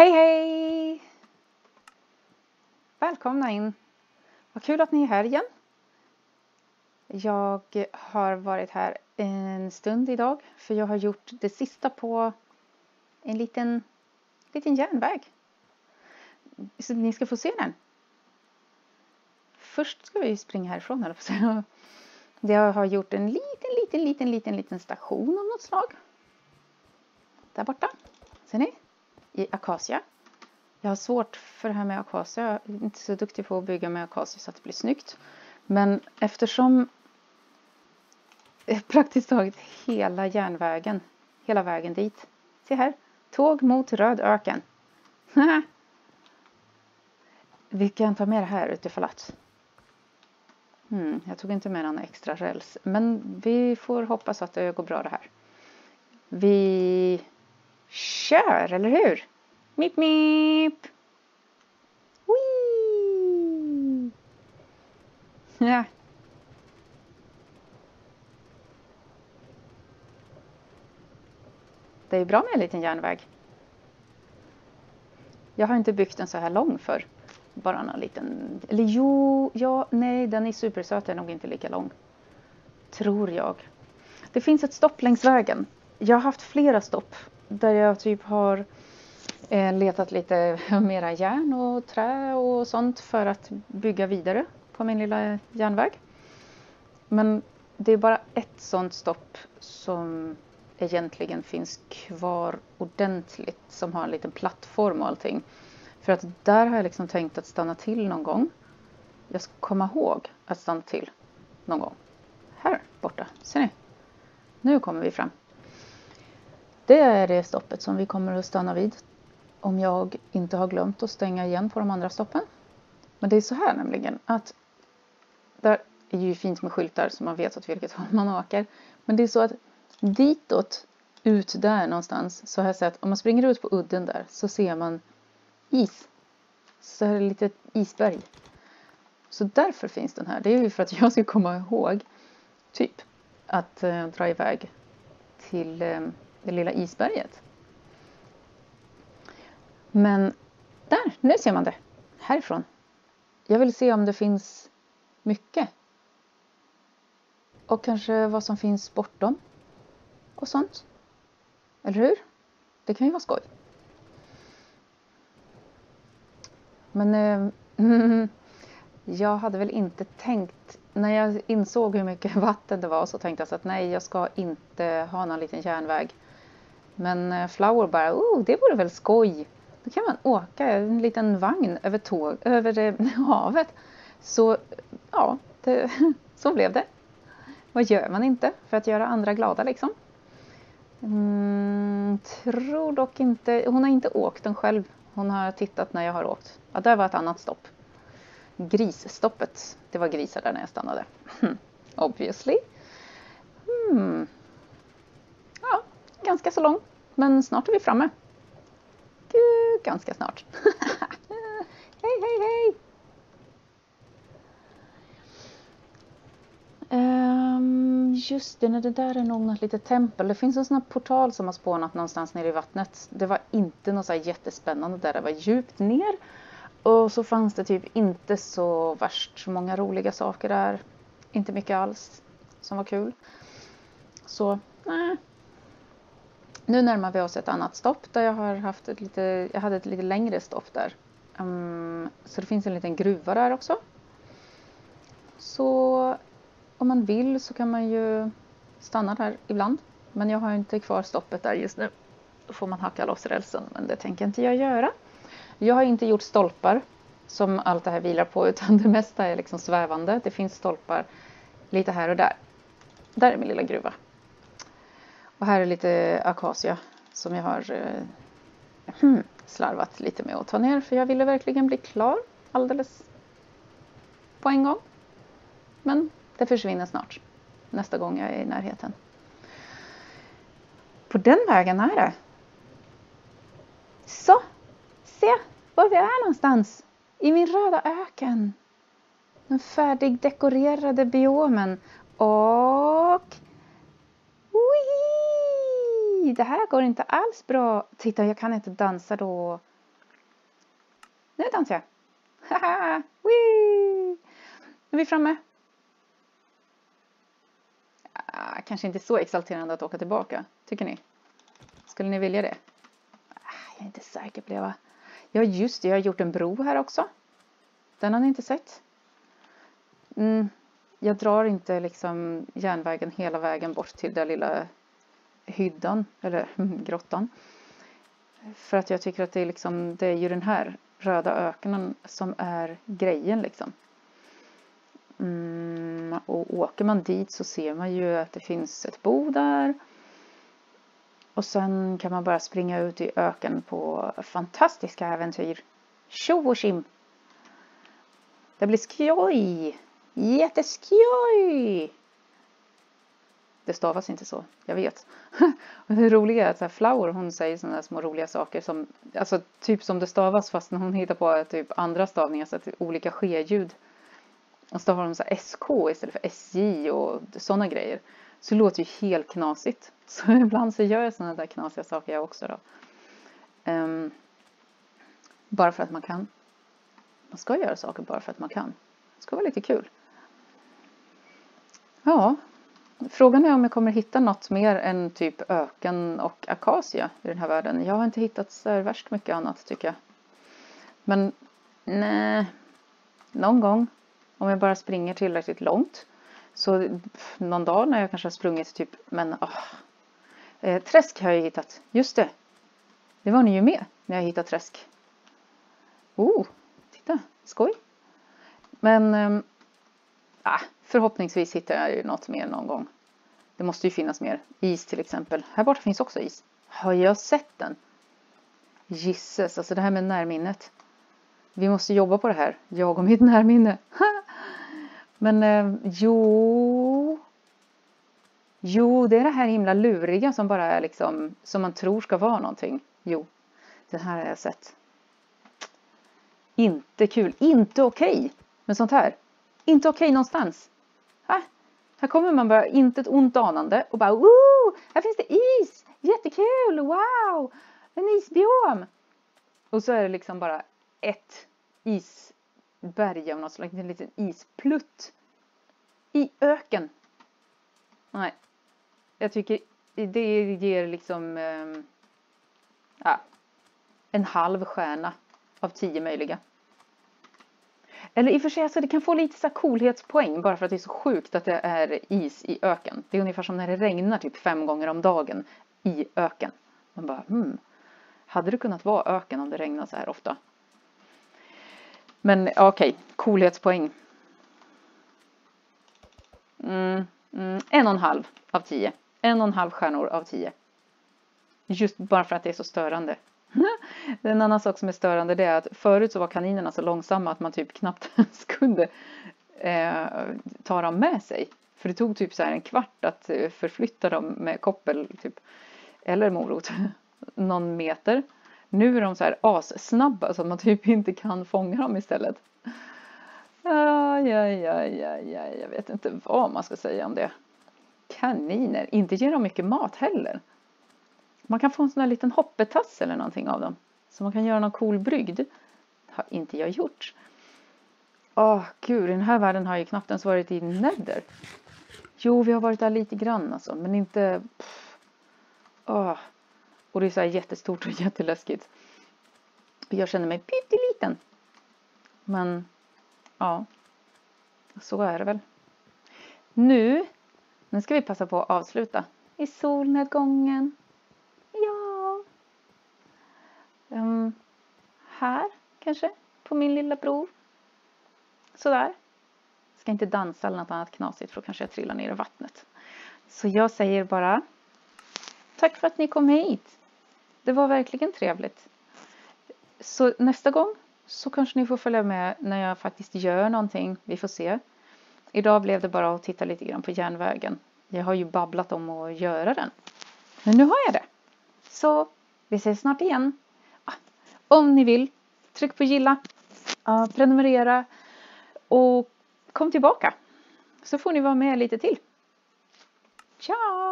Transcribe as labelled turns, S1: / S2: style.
S1: Hej hej! Välkomna in! Vad kul att ni är här igen. Jag har varit här en stund idag för jag har gjort det sista på en liten, liten järnväg. Så ni ska få se den. Först ska vi springa härifrån eller på Jag har gjort en liten, liten, liten, liten, liten station av något slag. Där borta. Ser ni? I akacia. Jag har svårt för det här med akacia. Jag är inte så duktig på att bygga med akacia så att det blir snyggt. Men eftersom praktiskt taget hela järnvägen, hela vägen dit. Se här, tåg mot röd öken. Vi kan ta med det här utifall att. Hmm, jag tog inte med någon extra räls, men vi får hoppas att det går bra det här. Vi kör, eller hur? Mip, mip! Wee! Ja. Det är bra med en liten järnväg. Jag har inte byggt en så här lång för bara någon liten, eller jo, ja, nej, den är supersöt, Den är nog inte lika lång. Tror jag. Det finns ett stopp längs vägen. Jag har haft flera stopp där jag typ har eh, letat lite mera järn och trä och sånt för att bygga vidare på min lilla järnväg. Men det är bara ett sånt stopp som egentligen finns kvar ordentligt som har en liten plattform och allting. För att där har jag liksom tänkt att stanna till någon gång. Jag ska komma ihåg att stanna till någon gång. Här borta, ser ni? Nu kommer vi fram. Det är det stoppet som vi kommer att stanna vid om jag inte har glömt att stänga igen på de andra stoppen. Men det är så här nämligen att där är ju fint med skyltar så man vet åt vilket håll man åker. Men det är så att ditåt, ut där någonstans, så har jag sett om man springer ut på udden där så ser man is. Så här är det lite isberg. Så därför finns den här. Det är ju för att jag ska komma ihåg, typ, att eh, dra iväg till eh, det lilla isberget. Men där, nu ser man det. Härifrån. Jag vill se om det finns mycket. Och kanske vad som finns bortom. Och sånt. Eller hur? Det kan ju vara skoj. Men eh, jag hade väl inte tänkt, när jag insåg hur mycket vatten det var så tänkte jag så att nej, jag ska inte ha någon liten järnväg. Men eh, Flower bara, oh, det vore väl skoj. Då kan man åka en liten vagn över, tåg, över eh, havet. Så ja, det, så blev det. Vad gör man inte för att göra andra glada liksom? Mm, tror dock inte, hon har inte åkt den själv. Hon har tittat när jag har åkt. Ja, där var ett annat stopp. Grisstoppet. Det var grisar där när jag stannade. Obviously. Hmm. Ja, ganska så lång. Men snart är vi framme ganska snart. hej, hej, hej! Um, just det, det där är nog något litet tempel. Det finns en sån här portal som har spånat någonstans nere i vattnet. Det var inte något så jättespännande där, det var djupt ner. Och så fanns det typ inte så värst många roliga saker där. Inte mycket alls som var kul. Så, nej, nu närmar vi oss ett annat stopp där jag har haft ett lite, jag hade ett lite längre stopp där. Um, så det finns en liten gruva där också. Så om man vill så kan man ju stanna där ibland. Men jag har inte kvar stoppet där just nu. Då får man hacka loss rälsen, men det tänker inte jag göra. Jag har inte gjort stolpar som allt det här vilar på utan det mesta är liksom svävande. Det finns stolpar lite här och där. Där är min lilla gruva. Och här är lite akacia som jag har eh, hmm, slarvat lite med att ta ner för jag ville verkligen bli klar alldeles på en gång. Men det försvinner snart nästa gång jag är i närheten. På den vägen är det. Så, se var vi är någonstans. I min röda öken. Den färdigdekorerade biomen. Och det här går inte alls bra. Titta, jag kan inte dansa då. Nu dansar jag! Haha! Wee! Nu är vi framme! Ah, kanske inte så exalterande att åka tillbaka, tycker ni? Skulle ni vilja det? Ah, jag är inte säker på det va? Ja just det, jag har gjort en bro här också. Den har ni inte sett? Mm, jag drar inte liksom järnvägen hela vägen bort till det lilla hyddan, eller grottan. För att jag tycker att det är liksom, det är ju den här röda öknen som är grejen liksom. Mm, och åker man dit så ser man ju att det finns ett bo där. Och sen kan man bara springa ut i öken på fantastiska äventyr. Tjo och tjim! Det blir skoj! Jätteskoj! Det stavas inte så, jag vet. och det roliga är att Flower hon säger sådana små roliga saker som, alltså typ som det stavas fast när hon hittar på typ andra stavningar, så att det är olika ske-ljud. Och stavar hon så SK istället för SJ och sådana grejer. Så det låter ju helt knasigt. Så ibland så gör jag sådana där knasiga saker jag också då. Um, bara för att man kan. Man ska göra saker bara för att man kan. Det ska vara lite kul. Ja, frågan är om jag kommer hitta något mer än typ öken och akacia i den här världen. Jag har inte hittat så värst mycket annat tycker jag. Men nej, någon gång om jag bara springer tillräckligt långt. Så någon dag när jag kanske har sprungit typ, men åh. eh, träsk har jag hittat. Just det. Det var ni ju med när jag hittade träsk. Oh, titta, skoj. Men eh, ah, förhoppningsvis hittar jag ju något mer någon gång. Det måste ju finnas mer. Is till exempel. Här borta finns också is. Har jag sett den? Gisses, alltså det här med närminnet. Vi måste jobba på det här, jag och mitt närminne. Men eh, jo... Jo, det är det här himla luriga som bara är liksom, som man tror ska vara någonting. Jo, det här har jag sett. Inte kul, inte okej okay med sånt här. Inte okej okay någonstans. Här kommer man bara inte ett ont anande och bara Woo! Här finns det is! Jättekul! Wow! En isbiom! Och så är det liksom bara ett isberg av något slag, en liten isplutt i öken. Nej, jag tycker det ger liksom eh, en halv stjärna av tio möjliga. Eller i och för sig, alltså det kan få lite så coolhetspoäng bara för att det är så sjukt att det är is i öken. Det är ungefär som när det regnar typ fem gånger om dagen i öken. Man bara, hmm, hade det kunnat vara öken om det regnar så här ofta? Men okej, okay, coolhetspoäng. Mm, mm, en och en halv av tio. En och en halv stjärnor av tio. Just bara för att det är så störande en annan sak som är störande det är att förut så var kaninerna så långsamma att man typ knappt ens kunde eh, ta dem med sig. För det tog typ så här en kvart att eh, förflytta dem med koppel typ, eller morot någon meter. Nu är de så här assnabba så att man typ inte kan fånga dem istället. Aj, aj, aj, aj, aj, jag vet inte vad man ska säga om det. Kaniner, inte ger de mycket mat heller. Man kan få en sån här liten hoppetass eller någonting av dem. Så man kan göra någon cool brygd. Har inte jag gjort. Åh oh, gud, i den här världen har jag ju knappt ens varit i Nether. Jo, vi har varit där lite grann alltså, men inte... Åh. Oh. Och det är så här jättestort och jätteläskigt. Jag känner mig pytteliten. Men ja, så är det väl. Nu, nu ska vi passa på att avsluta i solnedgången. Ja. Um, här kanske, på min lilla bror. Sådär. Ska inte dansa eller något annat knasigt för då kanske jag trillar ner i vattnet. Så jag säger bara Tack för att ni kom hit. Det var verkligen trevligt. Så nästa gång så kanske ni får följa med när jag faktiskt gör någonting. Vi får se. Idag blev det bara att titta lite grann på järnvägen. Jag har ju babblat om att göra den. Men nu har jag det. Så vi ses snart igen. Om ni vill, tryck på gilla, prenumerera och kom tillbaka. Så får ni vara med lite till. Ciao!